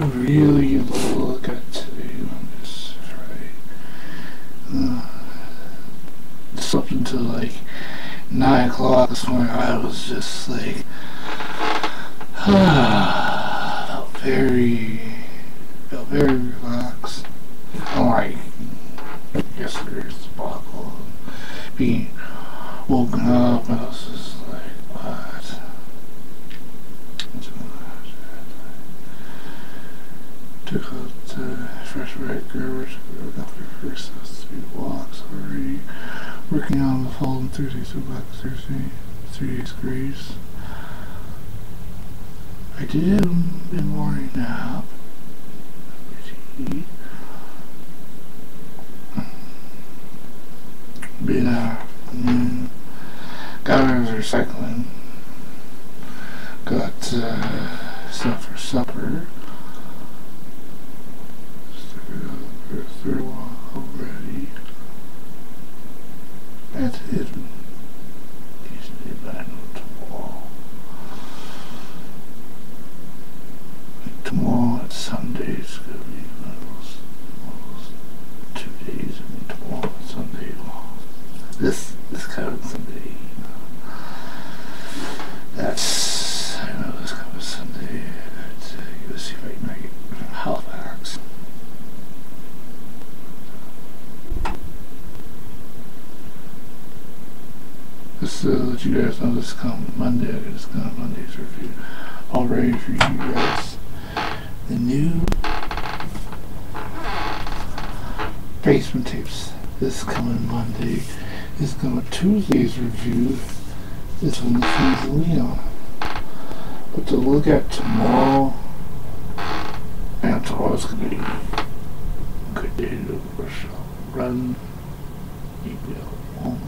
to really look at on this Friday. Uh, slept until like 9 o'clock this morning. I was just like, felt very, felt very relaxed. Unlike yesterday's debacle, being woken up, I was just like, what? Took out uh, fresh red garbage, after first three walks already. Working on the Fallen Thursday, so back Thursday, three days grace. I did a morning nap. Been afternoon. Got out of recycling. Got uh, stuff for supper. Started out for a third walk already. That's it. Usually back tomorrow. Like tomorrow, Sunday. Two days. Mean, tomorrow, Sunday. This this coming Sunday. You know, that's I know this coming Sunday. I'd uh, go see if I can make it from Halifax. Just to let you guys know, this come Monday. I this coming Monday's review all ready for you guys. The new basement tapes. This coming Monday. This coming Tuesday's review. This one is Leon. But to look at tomorrow, and tomorrow's gonna be a good day to do a workshop. Run, email, home